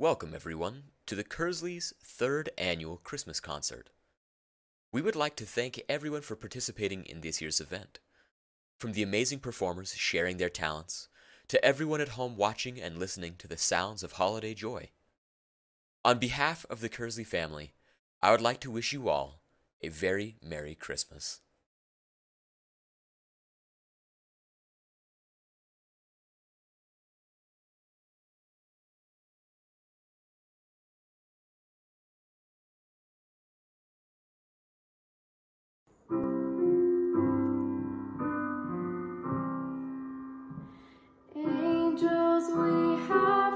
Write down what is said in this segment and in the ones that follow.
Welcome, everyone, to the Kearsleys' third annual Christmas concert. We would like to thank everyone for participating in this year's event. From the amazing performers sharing their talents, to everyone at home watching and listening to the sounds of holiday joy. On behalf of the Kearsley family, I would like to wish you all a very Merry Christmas. Angels we have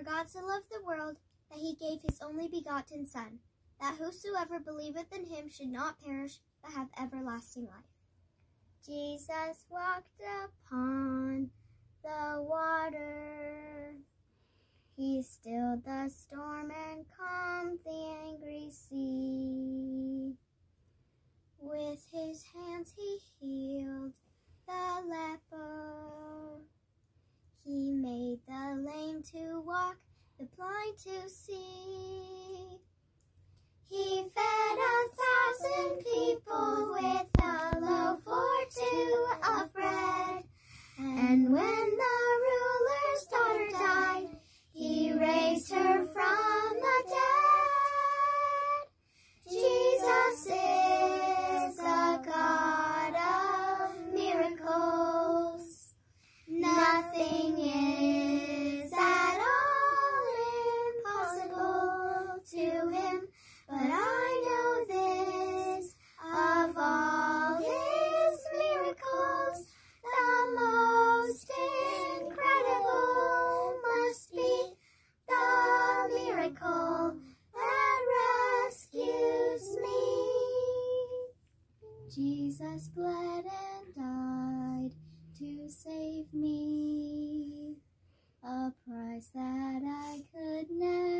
For God so loved the world that he gave his only begotten Son, that whosoever believeth in him should not perish, but have everlasting life. Jesus walked upon the water. He stilled the storm and calmed the angry sea. With his hands he healed the leper. He made the lame to walk, the blind to see. He fed a thousand people with a loaf or two of bread. And when the ruler's daughter died, he raised her from the dead. Jesus is Jesus bled and died to save me, a price that I could never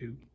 two.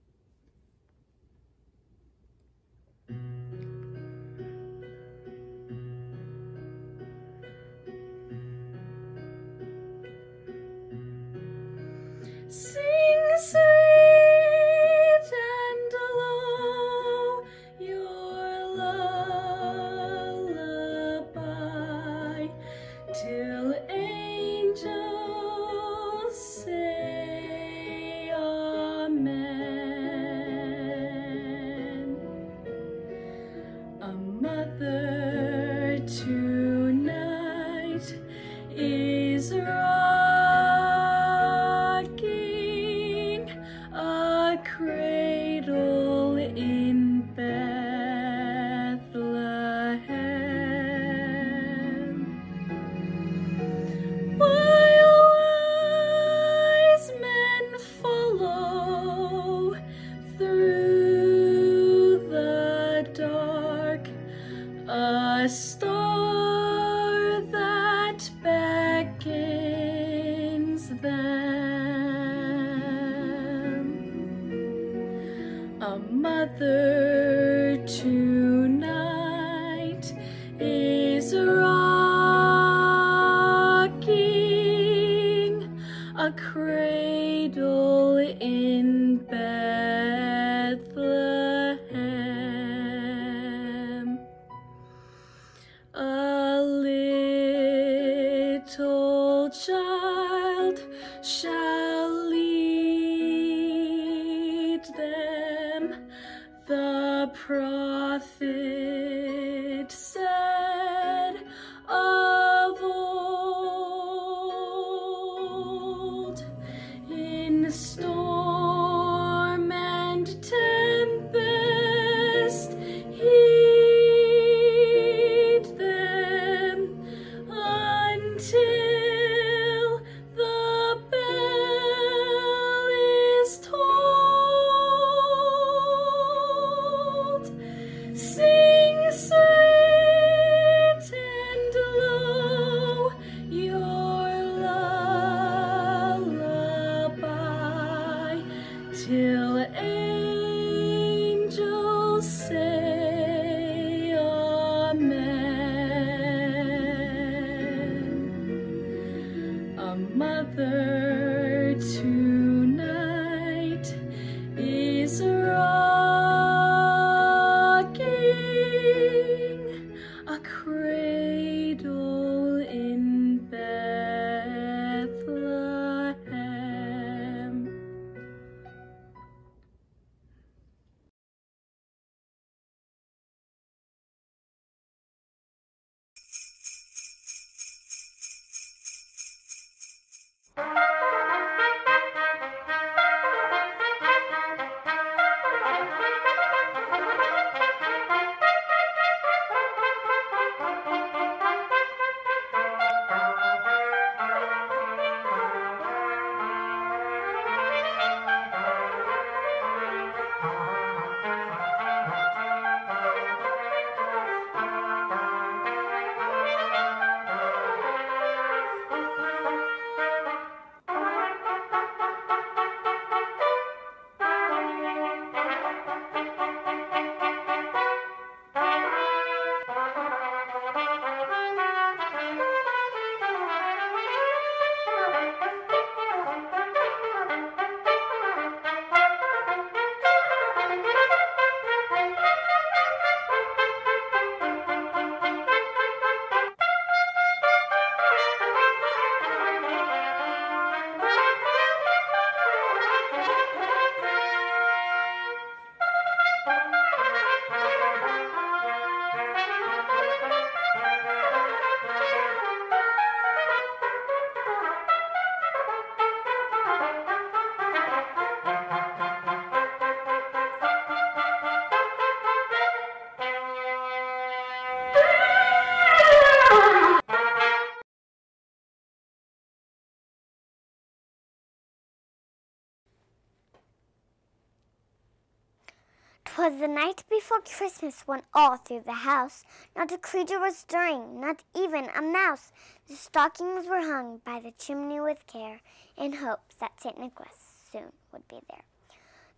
The night before Christmas went all through the house not a creature was stirring, not even a mouse. The stockings were hung by the chimney with care, in hopes that St. Nicholas soon would be there.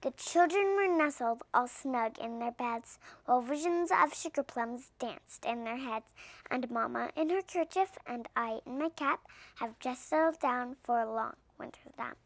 The children were nestled all snug in their beds, while visions of sugar plums danced in their heads, and Mamma in her kerchief and I in my cap have just settled down for a long winter's nap.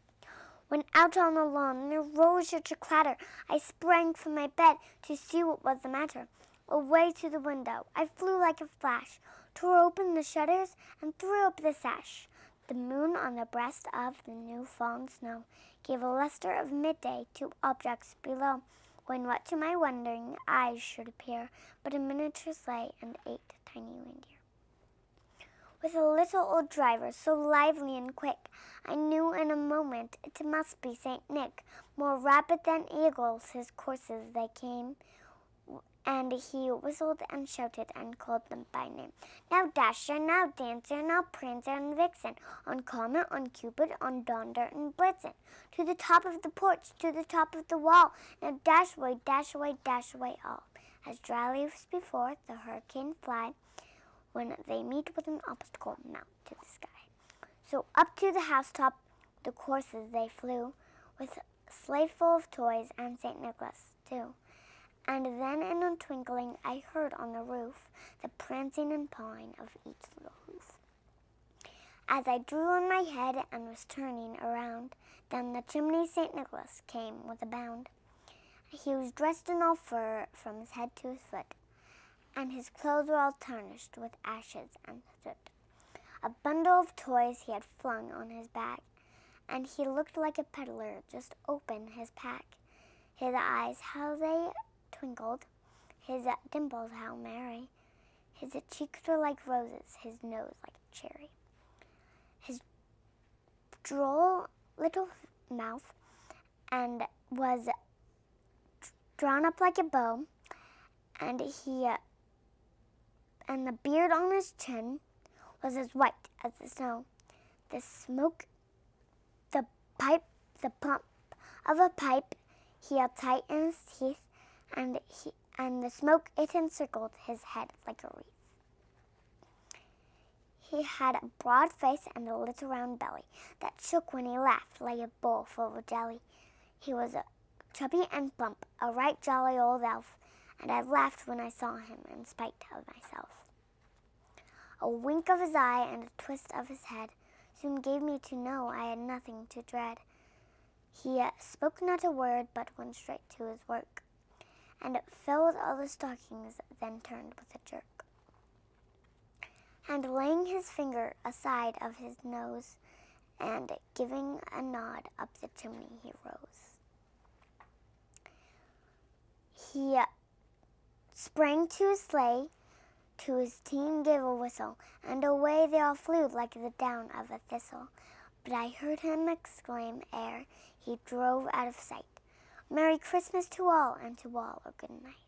When out on the lawn there rose such a clatter, I sprang from my bed to see what was the matter. Away to the window I flew like a flash, tore open the shutters and threw up the sash. The moon on the breast of the new fallen snow gave a luster of midday to objects below, when what to my wondering eyes should appear but a miniature sleigh and eight tiny reindeer with a little old driver so lively and quick. I knew in a moment it must be Saint Nick. More rapid than eagles his courses they came, and he whistled and shouted and called them by name. Now Dasher, now Dancer, now Prancer and Vixen, on Comet, on Cupid, on Donder and Blitzen, to the top of the porch, to the top of the wall. Now dash away, dash away, dash away all. As dry leaves before the hurricane fly, when they meet with an obstacle mount to the sky. So up to the housetop the courses they flew, with a sleigh full of toys and St. Nicholas too. And then in a twinkling I heard on the roof the prancing and pawing of each little hoof. As I drew on my head and was turning around, down the chimney St. Nicholas came with a bound. He was dressed in all fur from his head to his foot, and his clothes were all tarnished with ashes and soot. A bundle of toys he had flung on his back, and he looked like a peddler just opened his pack. His eyes, how they twinkled, his dimples, how merry. His cheeks were like roses, his nose like a cherry. His droll little mouth and was drawn up like a bow, and he and the beard on his chin was as white as the snow. The smoke, the pipe, the pump of a pipe he held tight in his teeth, and he and the smoke it encircled his head like a wreath. He had a broad face and a little round belly that shook when he laughed like a bowl full of jelly. He was a chubby and plump, a right jolly old elf, and I laughed when I saw him in spite of myself. A wink of his eye and a twist of his head soon gave me to know I had nothing to dread. He uh, spoke not a word, but went straight to his work, and filled all the stockings, then turned with a jerk. And laying his finger aside of his nose, and giving a nod up the chimney, he rose. He uh, sprang to his sleigh, to his team gave a whistle, and away they all flew like the down of a thistle. But I heard him exclaim ere he drove out of sight, Merry Christmas to all, and to all a good night.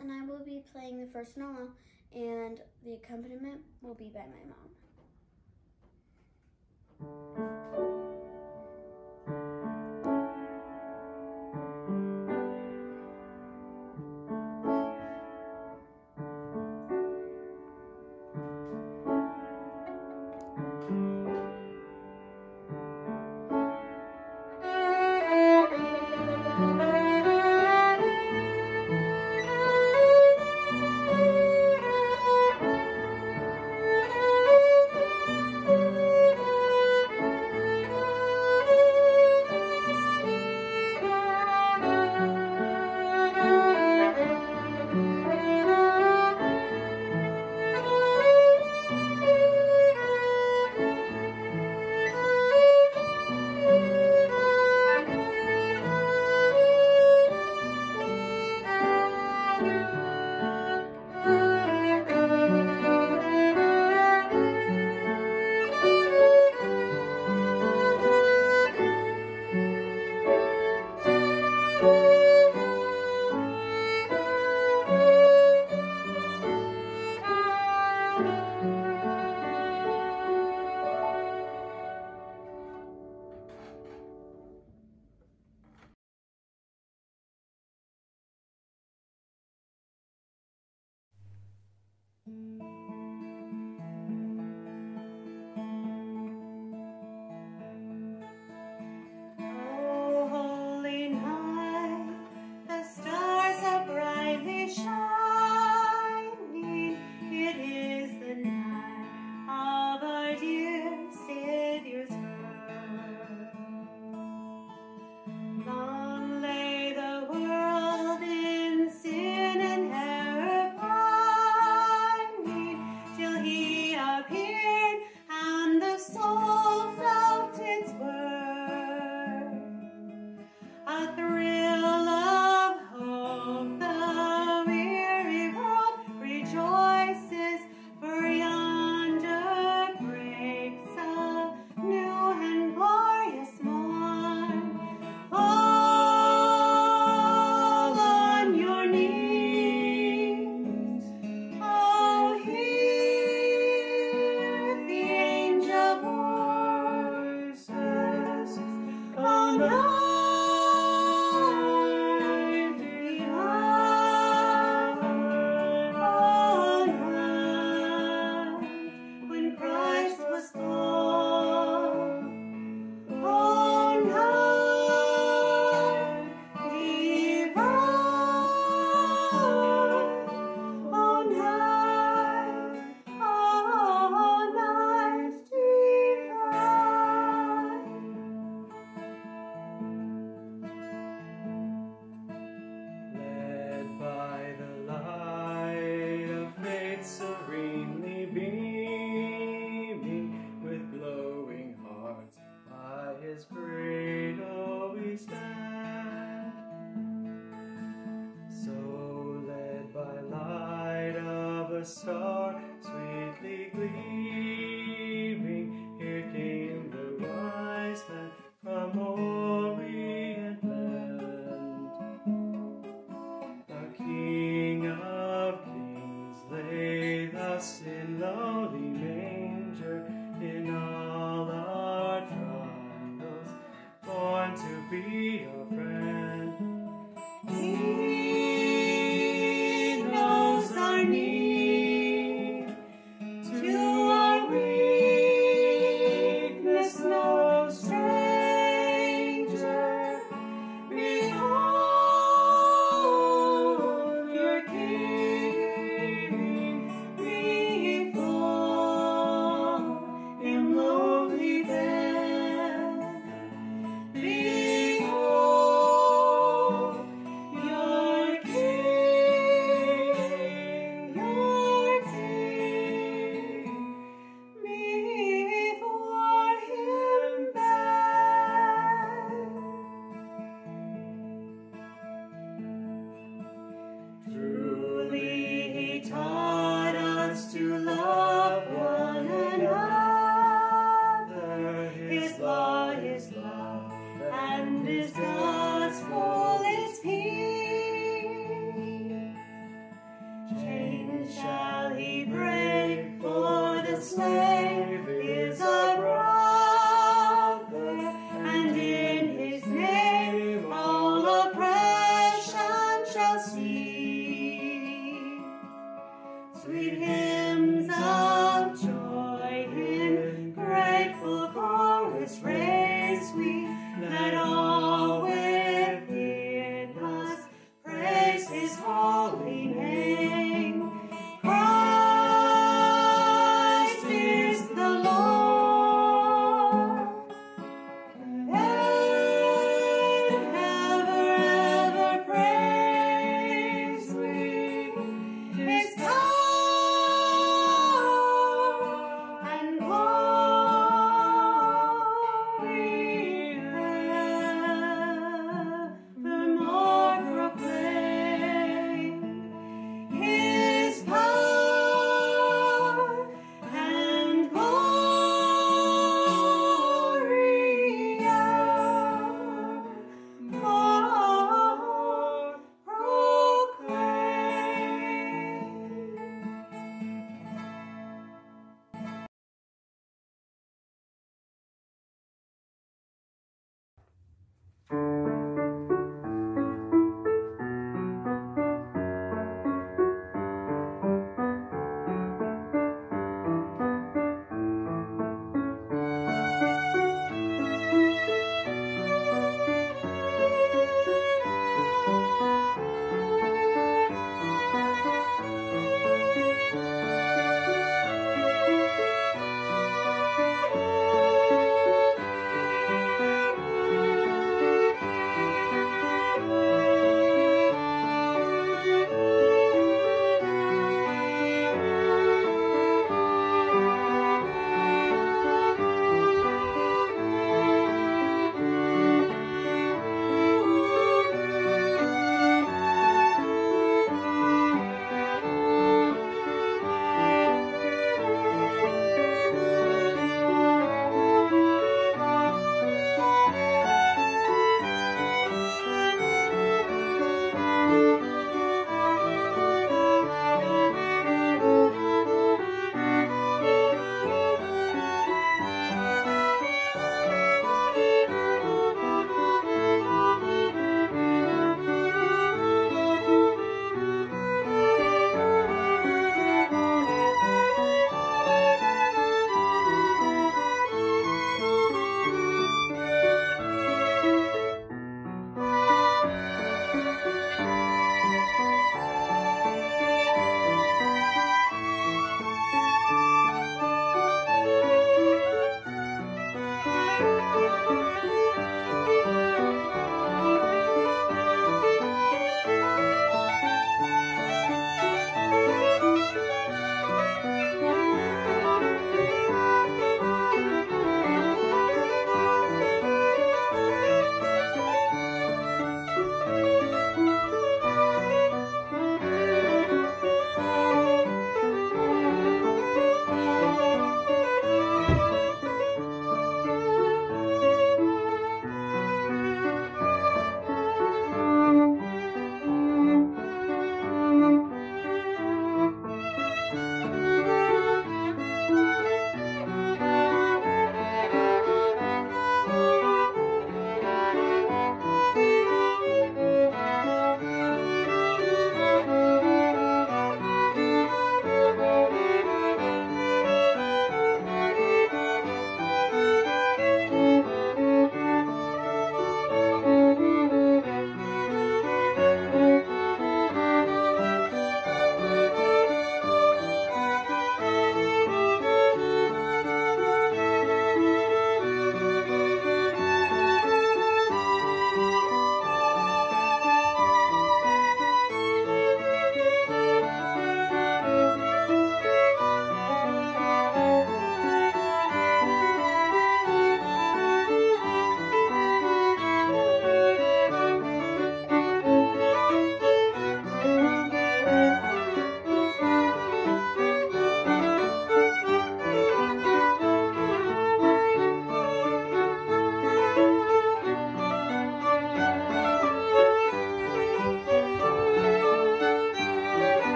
and I will be playing the first Noel and the accompaniment will be by my mom.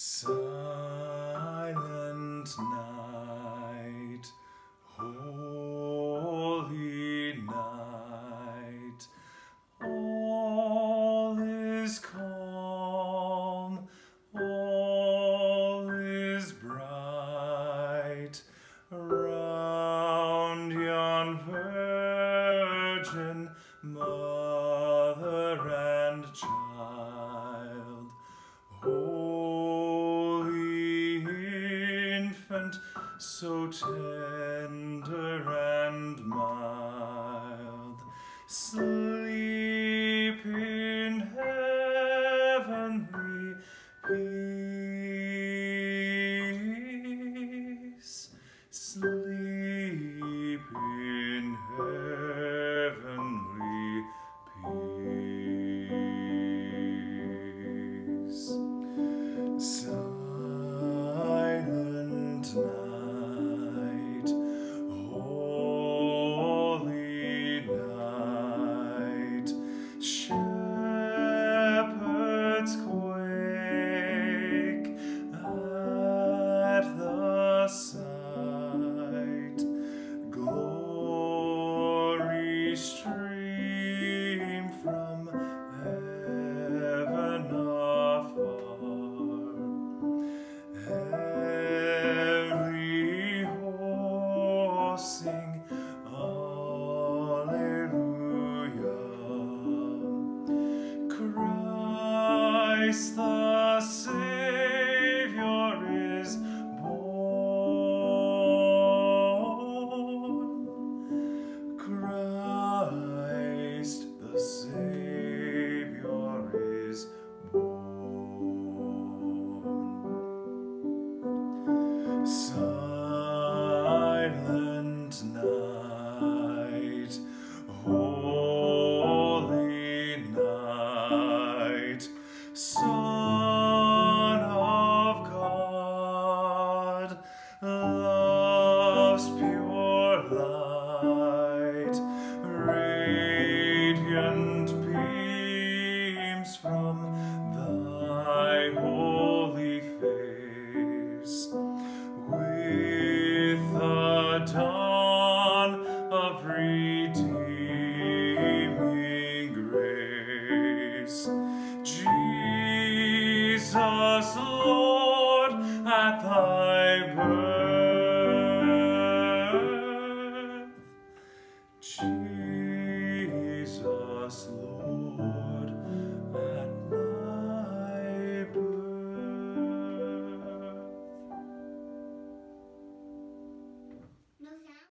Silent so tender